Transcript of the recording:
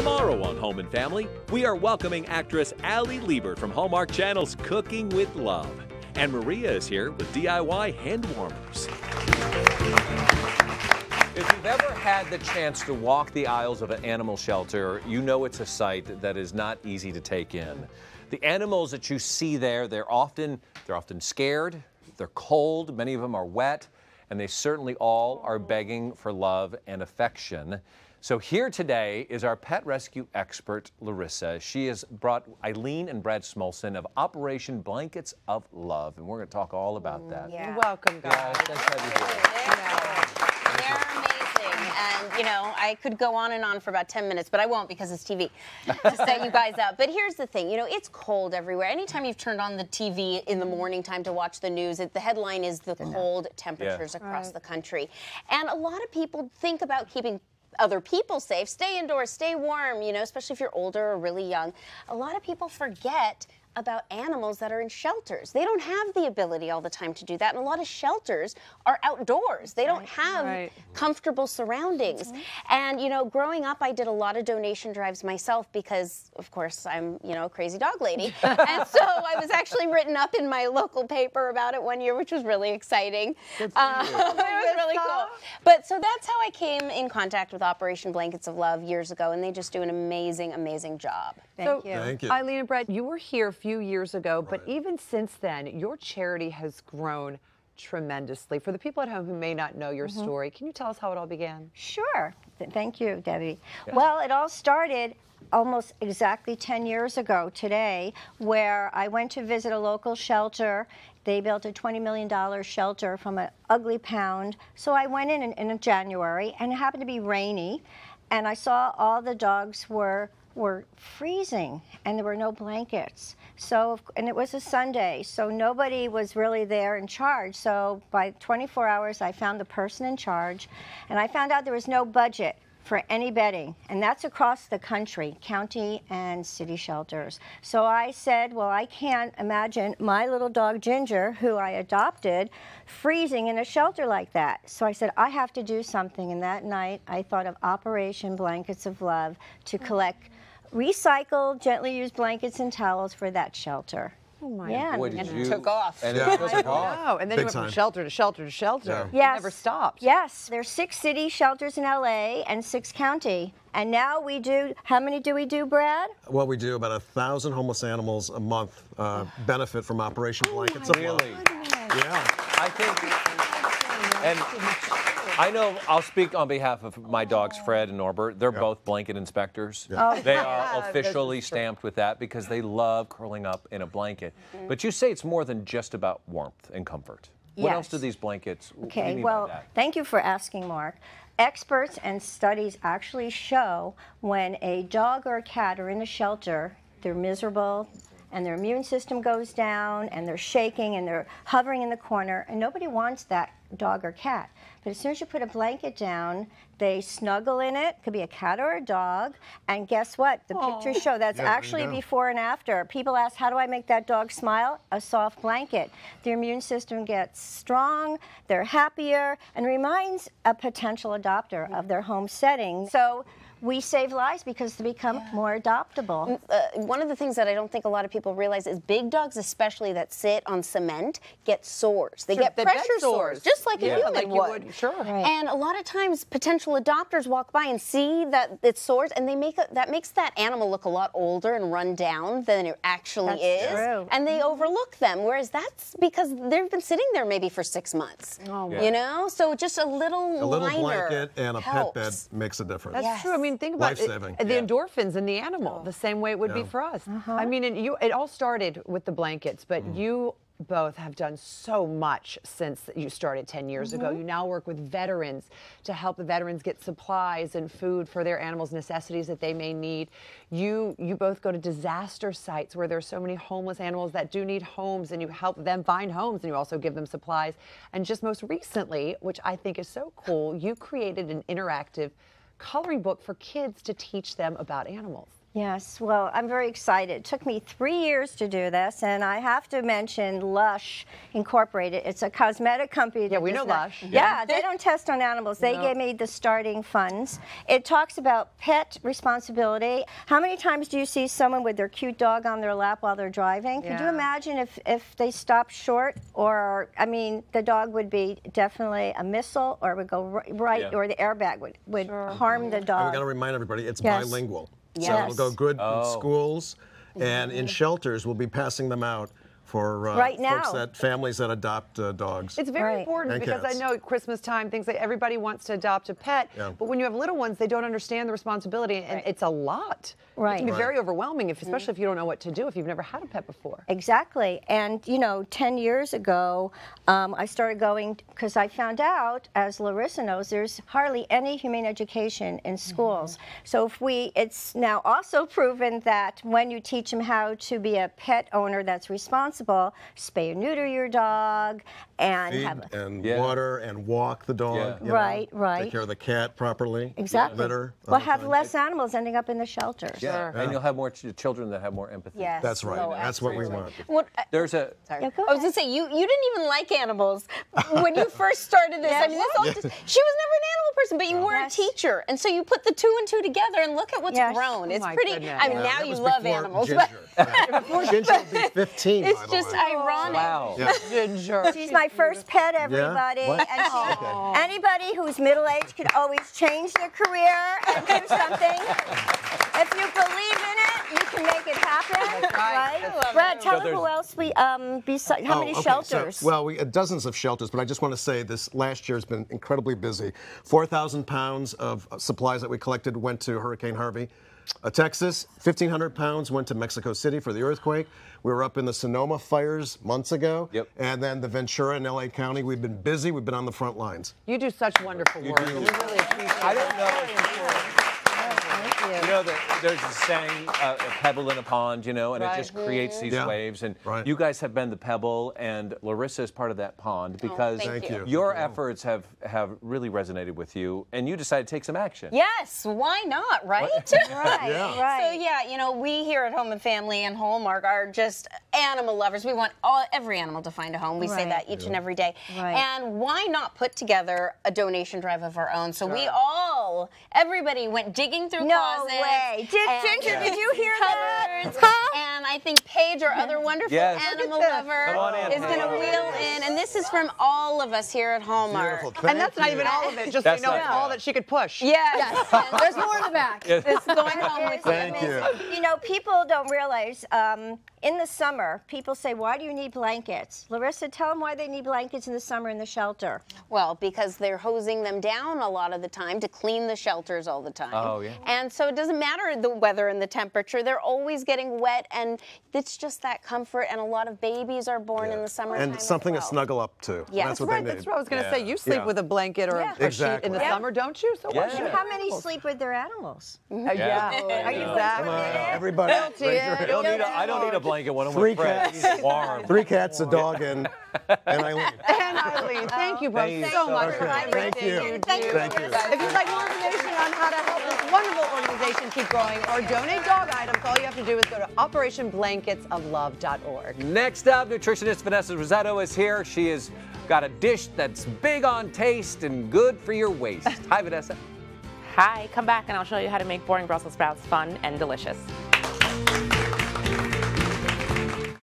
Tomorrow on Home and Family, we are welcoming actress Ali Liebert from Hallmark Channel's Cooking with Love. And Maria is here with DIY hand warmers. If you've ever had the chance to walk the aisles of an animal shelter, you know it's a sight that is not easy to take in. The animals that you see there, they're often they're often scared, they're cold, many of them are wet, and they certainly all are begging for love and affection. So here today is our pet rescue expert, Larissa. She has brought Eileen and Brad Smolson of Operation Blankets of Love, and we're going to talk all about that. Yeah. Welcome, guys. Guys, nice to you. They're amazing. And, you know, I could go on and on for about 10 minutes, but I won't because it's TV to set you guys up. But here's the thing you know, it's cold everywhere. Anytime you've turned on the TV in the morning time to watch the news, it, the headline is the cold temperatures across Right. the country. And a lot of people think about keeping other people safe. Stay indoors, stay warm, you know, especially if you're older or really young. A lot of people forget about animals that are in shelters. They don't have the ability all the time to do that. And a lot of shelters are outdoors. They don't have Right. comfortable surroundings. And you know, growing up I did a lot of donation drives myself because of course I'm, you know, a crazy dog lady. and so I was actually written up in my local paper about it one year, which was really exciting. Uh, it was really cool. But so that's how I came in contact with Operation Blankets of Love years ago and they just do an amazing amazing job. so, you. Thank you. Eileen and Brett, you were here a few years ago, but even since then, your charity has grown tremendously. For the people at home who may not know your Mm-hmm. story, can you tell us how it all began? Sure. Th- Thank you, Debbie. Well, it all started almost exactly 10 years ago today, where I went to visit a local shelter. They built a $20 million shelter from an ugly pound. So I went in, in in January, and it happened to be rainy, and I saw all the dogs were were freezing and there were no blankets. So and it was a Sunday, so nobody was really there in charge. So by 24 hours I found the person in charge and I found out there was no budget for any bedding, and that's across the country, county and city shelters. So I said, Well, I can't imagine my little dog Ginger, who I adopted, freezing in a shelter like that. So I said, I have to do something. And that night I thought of Operation Blankets of Love to collect recycled, gently used blankets and towels for that shelter. Oh my Yeah. Boy, did And it you- took off. And Yeah. it took off. Wow, and then Big you went from shelter to shelter to shelter. Yeah. It never stopped. Yes, there's six city shelters in LA and six county. And now we do, how many do we do, Brad? Well, we do about a thousand homeless animals a month uh, benefit from Operation Blankets of Love. Really? Yeah. I think, and I know I'll speak on behalf of my dogs, Fred and Norbert. They're both blanket inspectors. Oh, They yeah, are this officially stamped with that because they love curling up in a blanket. Mm-hmm. But you say it's more than just about warmth and comfort. What else do these blankets? do Okay, mean by well, that? thank you for asking, Mark. Experts and studies actually show when a dog or a cat are in a shelter, they're miserable and their immune system goes down and they're shaking and they're hovering in the corner, and nobody wants that dog or cat. But as soon as you put a blanket down, they snuggle in it, could be a cat or a dog, and guess what? The pictures show that's Yeah, there you actually before and after. People ask, how do I make that dog smile? A soft blanket. Their immune system gets strong, they're happier, and reminds a potential adopter of their home setting. So we save lives because they become more adoptable. uh, one of the things that I don't think a lot of people realize is big dogs, especially that sit on cement, get sores. They Sure, get they get pressure sores, sores. just like Yeah, a human like you would. would, sure. Right. And a lot of times, potential adopters walk by and see that it's sores, and they make a, that makes that animal look a lot older and run down than it actually That's is, true. and they overlook them. Whereas that's because they've been sitting there maybe for six months. Oh, Yeah. You know, so just a little A little liner blanket and a pet bed makes a difference. That's Yes. true. I mean, think about it, Life-saving. the Yeah. endorphins in the animal, oh. the same way it would be for us. Uh-huh. I mean, and you, it all started with the blankets, but mm-hmm. you both have done so much since you started 10 years ago. Mm-hmm. You now work with veterans to help the veterans get supplies and food for their animals, necessities that they may need. You you both go to disaster sites where there's so many homeless animals that do need homes and you help them find homes and you also give them supplies. And just most recently, which I think is so cool, you created an interactive coloring book for kids to teach them about animals. Yes, well, I'm very excited. It took me three years to do this, and I have to mention Lush Incorporated. It's a cosmetic company. Yeah, that we does know not- Lush. Yeah, they don't test on animals. They gave me the starting funds. It talks about pet responsibility. How many times do you see someone with their cute dog on their lap while they're driving? Could you imagine if, if they stopped short, or, I mean, the dog would be definitely a missile, or it would go right, Yeah. or the airbag would, would harm the And dog. we got to remind everybody it's Yes. bilingual. So Yes. it'll go good Oh. in schools and in mm-hmm. shelters. We'll be passing them out for uh, Right folks now. that families that adopt uh, dogs. It's very Right. important And because I know at Christmas time, things like everybody wants to adopt a pet, Yeah. but when you have little ones, they don't understand the responsibility, and it's a lot. It Right. can be Right. very overwhelming, if, especially if you don't know what to do if you've never had a pet before. Exactly. And, you know, 10 years ago, um, I started going because I found out, as Larissa knows, there's hardly any humane education in schools. So if we, it's now also proven that when you teach them how to be a pet owner that's responsible, spay or neuter your dog, and Feed have. and Yeah. water and walk the dog. Yeah. you know, Right, right. Take care of the cat properly. Exactly. Litter. We'll have things. less animals ending up in the shelters. Yeah. And you'll have more ch- children that have more empathy. Yes. That's right. Oh, That's what we want. What, uh, I- There's a Sorry. Yeah, go I was gonna say you you didn't even like animals when you first started this. I mean, this all just, she was never an animal person, but you were Yes. a teacher, and so you put the two and two together, and look at what's Yes. grown. Oh It's my pretty. goodness. I mean, Yeah, now you love before animals, Ginger. but Yeah. Ginger will be 15. it's by the just way. ironic. wow. Yeah. Ginger. She's my first pet, everybody. What? And she, anybody who's middle aged can always change their career and do something. if you believe in it, you can make it happen. That's right. I Brad, tell So them who else we um beside how Oh, many okay, shelters? So, well, we uh, dozens of shelters, but I just want to say this last year has been incredibly busy. 4,000 pounds of uh, supplies that we collected went to Hurricane Harvey. Uh, Texas, 1,500 pounds went to Mexico City for the earthquake. We were up in the Sonoma fires months ago. Yep. And then the Ventura in LA County. We've been busy. We've been on the front lines. You do such wonderful work. do. and We really appreciate I it. don't know. You know, the, there's a saying, uh, a pebble in a pond, you know, and Right. it just creates these Yeah. waves. And Right. you guys have been the pebble, and Larissa is part of that pond because thank Thank you. your efforts have, have really resonated with you, and you decided to take some action. Yes, why not, right? right, Yeah. right. So yeah, you know, we here at Home and Family and Hallmark are just animal lovers. We want all every animal to find a home. We say that each and every day. Right. And why not put together a donation drive of our own? So we all, everybody went digging through No closets. way. Did- Ginger, did you hear that? Huh? And I think Paige, our other wonderful Yes. animal Look at this. lover, in, is going to wheel in. And this is from all of us here at Hallmark. And that's not even all of it, just so That's you know, it's all. all that she could push. Yes. There's more in the back. Yes. It's going home with you. Thank you. You know, people don't realize um, in the summer, people say, Why do you need blankets? Larissa, tell them why they need blankets in the summer in the shelter. Well, because they're hosing them down a lot of the time to clean the shelters all the time. Oh, yeah. And so it doesn't matter the weather and the temperature. They're always getting wet, and it's just that comfort. And a lot of babies are born in the summertime. And something as to snuggle up to. Yeah. that's That's what Right, that's what I was going to say. You sleep Yeah. with a blanket or Yeah. a, a sheet in the Yeah. summer, don't you? So why Yeah. How many sleep with their animals? Yeah. Are you Exactly. Everybody. raise your I hand. don't, need a, I don't need a blanket when I'm Three with cats. Warm. Three cats, a dog, and, and Eileen. And Eileen, thank you both Thank you so so much for much. everything Thank you. you do. Thank you. Thank you. If you'd like more information on how to help this wonderful organization keep growing or donate dog items, all you have to do is go to operationblanketsoflove.org. Next up, nutritionist Vanessa Rissetto is here. She has got a dish that's big on taste and good for your waist. Hi, Vanessa. Hi, come back and I'll show you how to make boring Brussels sprouts fun and delicious.